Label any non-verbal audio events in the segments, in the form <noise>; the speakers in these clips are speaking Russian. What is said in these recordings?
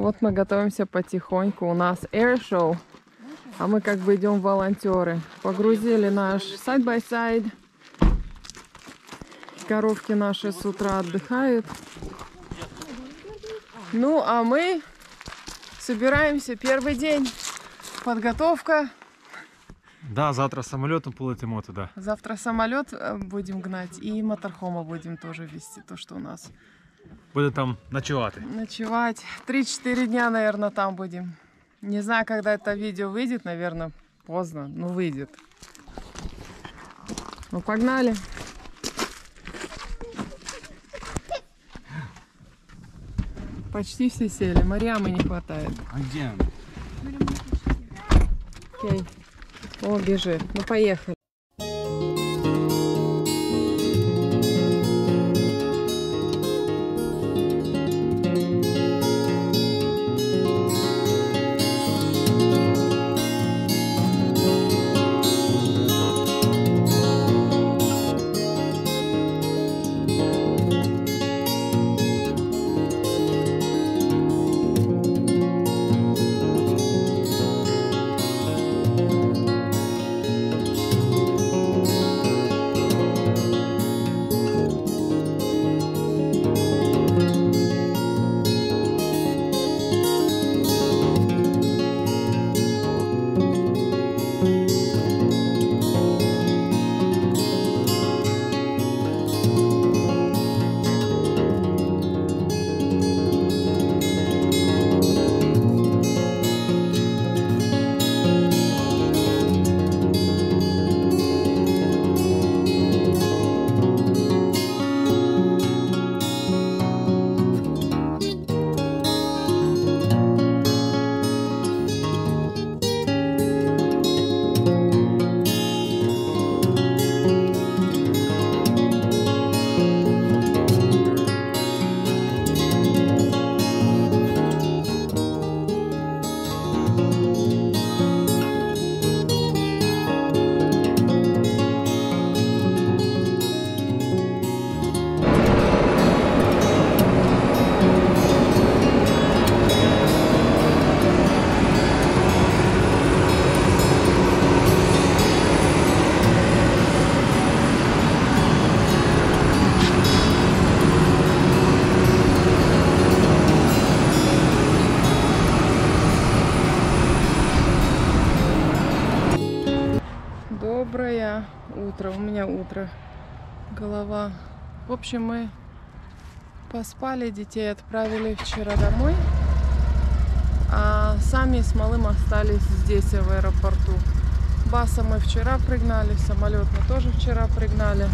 Вот мы готовимся потихоньку. У нас air-show. А мы как бы идем волонтеры. Погрузили наш side-by-side. Коровки наши с утра отдыхают. Ну, а мы собираемся первый день. Подготовка. Да, завтра самолетом полетимо туди. Завтра самолет э, будем гнать и моторхома будем тоже вести. То, что у нас Буде там ночувати. ночевать. 3-4 дня, наверное, там будем. Не знаю, когда это видео выйдет, наверное, поздно, но выйдет. Ну, погнали. Почти все сели. Мариамы не хватает. А де? Окей. О, бежит. Ну, поехали. У меня утро. Голова. В общем, мы поспали, детей отправили вчера домой. А сами с малым остались здесь, в аэропорту. Баса мы вчера пригнали, самолет мы тоже вчера пригнали.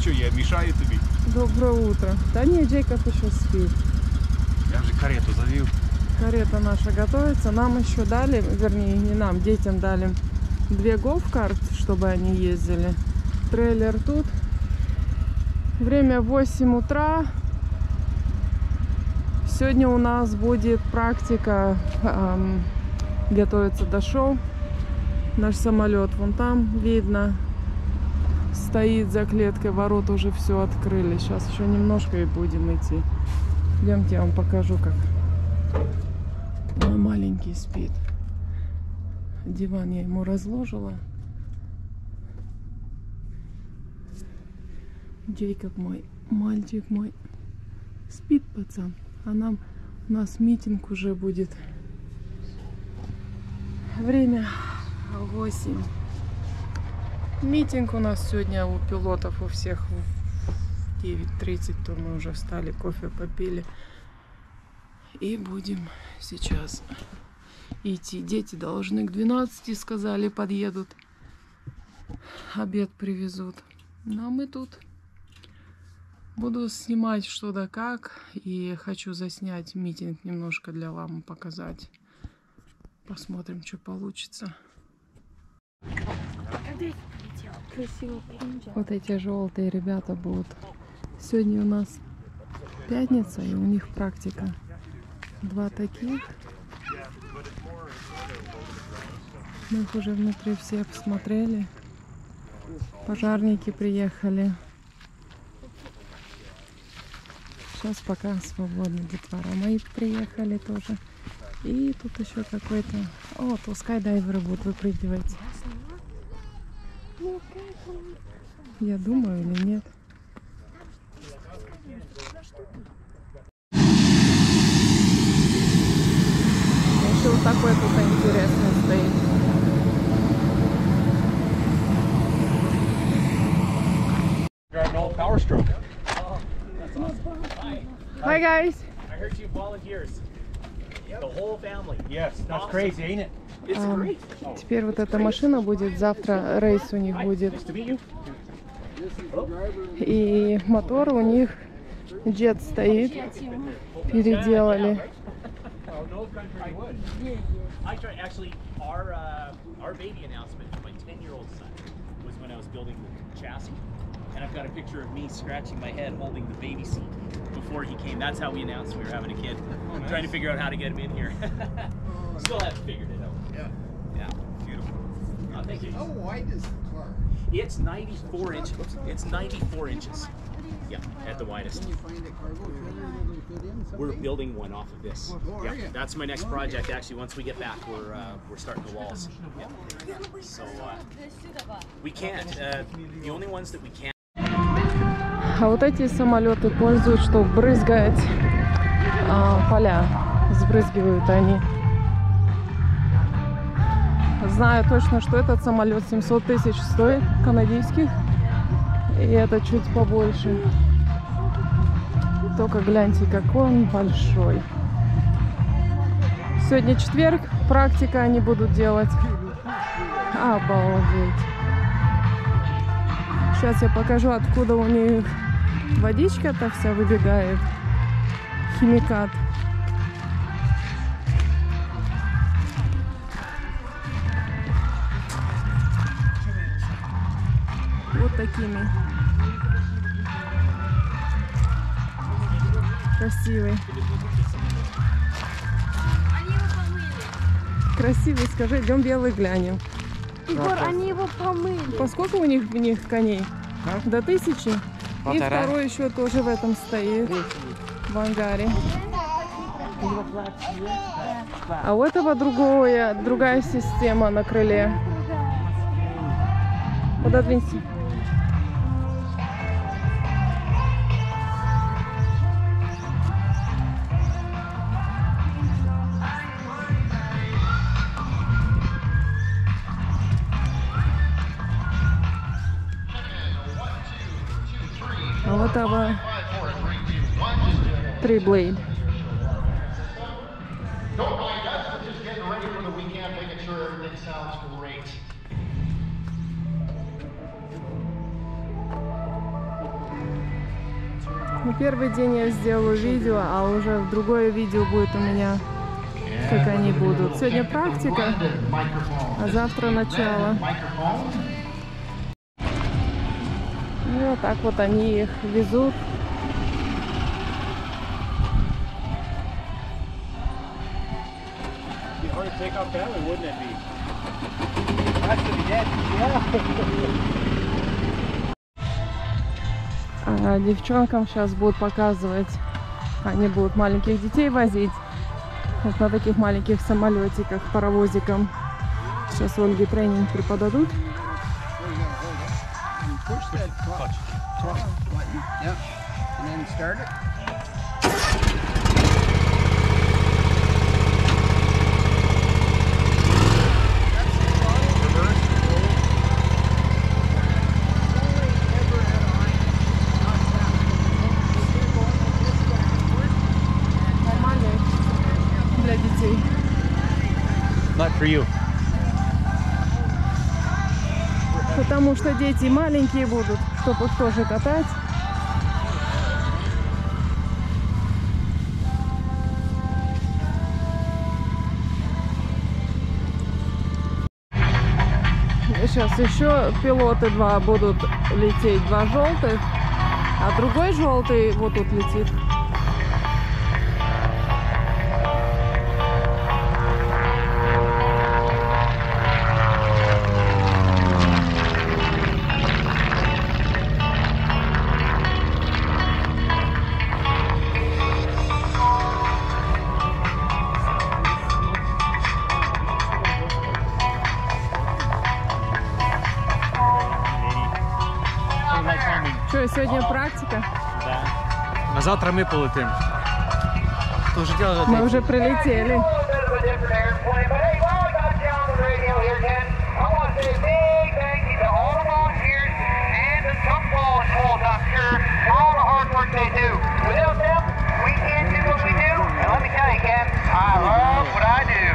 Що, я мішаю тобі? Доброе утро. Да не, Джейкоб еще спит. Я вже карету завів. Карета наша готовится. Нам еще дали, вернее, не нам, детям дали две гофкарт, чтобы они ездили. Трейлер тут. Время 8 утра. Сегодня у нас будет практика ам, готовиться до шоу. Наш самолет вон там видно. Стоит за клеткой, ворот уже все открыли. Сейчас еще немножко и будем идти. Идемте, я вам покажу, как мой маленький спит. Диван я ему разложила. Джейкоб мой, мальчик мой. Спит пацан. А нам, у нас митинг уже будет. Время 8. Митинг у нас сегодня у пилотов у всех в 9.30, то мы уже встали, кофе попили. И будем сейчас идти. Дети должны к 12, сказали, подъедут. Обед привезут. Ну, а мы тут. Буду снимать что да как. И хочу заснять митинг немножко для вам показать. Посмотрим, что получится. Вот эти желтые ребята будут. Сегодня у нас пятница, и у них практика. Два таких. Мы их уже внутри все посмотрели. Пожарники приехали. Сейчас пока свободно детвора. Мои приехали тоже. И тут еще какой-то... О, то скайдайверы будут выпрыгивать. Я думаю или нет. Еще вот такой тут интересный стоит. Power Stroke. Hi guys! I heard you volunteers. The whole family. Yes, that's crazy, ain't it? It's Um, great. Теперь вот эта машина будет, завтра рейс у них будет. И мотор у них джет стоит. Переделали. Oh, our uh, baby announcement for my 10 year old son was when I was building the chassis. And I've got a picture of me scratching my head holding the baby seat before he came. That's how we announced we were having a kid. Trying to figure out how to get him in here. <laughs> Still haven't figured it out. Yeah. Yeah. Beautiful. Uh, thank you. How wide is the car? It's 94 inches. It's 94 inches. Yeah, at the widest. Can you find a cargo trailer that'll fit in We're building one off of this. Oh, Yeah, that's my next project. Actually, once we get back, we're uh, we're starting the walls. Yeah. So uh, we can't. Uh, the only ones that we can't. А вот эти самолеты пользуют, чтобы брызгать а, поля. Сбрызгивают они. Знаю точно, что этот самолет 700 тысяч стоит канадийских. И это чуть побольше. Только гляньте, какой он большой. Сегодня четверг, практика они будут делать. Обалдеть. Сейчас я покажу, откуда у них водичка-то вся выбегает. Химикат. Вот такими. Красивый. Красивый, скажи, идем белый глянем. Егор, они его помыли. По сколько у них в них коней? До тысячи? И второй еще тоже в этом стоит. В ангаре. А у этого другое, другая система на крыле. Пододвинься. Sounds great. Ну, первый день я сделаю видео, а уже другое видео будет у меня, как они будут. Сегодня практика, а завтра начало. Вот так вот они их везут. А девчонкам сейчас будут показывать, они будут маленьких детей возить вот на таких маленьких самолетиках, паровозикам. Сейчас Ольге тренинг преподадут. said. Clutch. Button. Yep. And then start it. Not for you. Что дети маленькие будут, чтобы их тоже катать. Сейчас еще пилоты два будут лететь, два желтых, а другой желтый вот тут летит. А завтра ми полетим. То вже діло Ми вже прилетіли. They do. Without them, we can't do what we do. And let me tell you, Ken, I love what I do.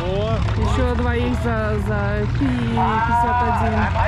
О, еще двоих за, за Пи 51.